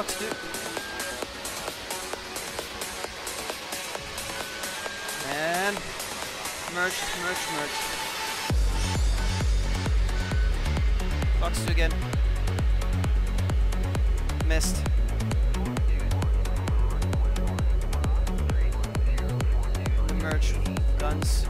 Fox 2. And merged, merged, merged. Fox 2 again. Missed. The merge guns.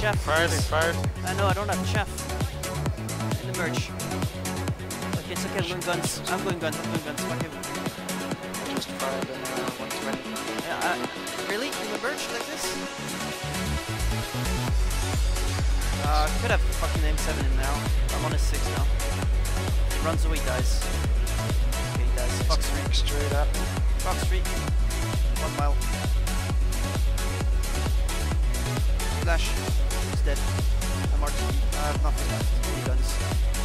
Chef. Fired, fired. I know, I don't have chaff. In the merge. Okay, it's okay, I'm going guns. I'm going guns, I'm going guns. Fuck him. Just fired in uh, 120. Yeah, uh, really? In the merge like this? Uh, could have fucking M7 in now. I'm on a 6 now. He runs away, dies. Okay, he dies. Fox 3. Straight up. Fox 3. One mile. Flash. Dead. I'm RTB. I have nothing left. Any guns.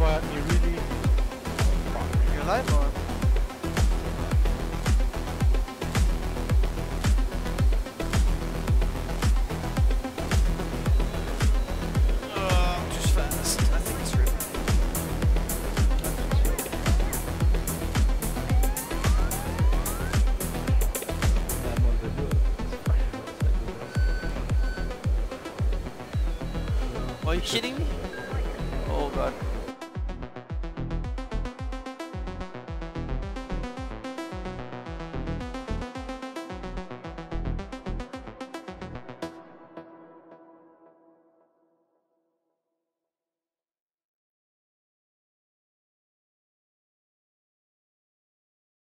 Uh, fast. I think it's river. I'm on. Are you kidding me?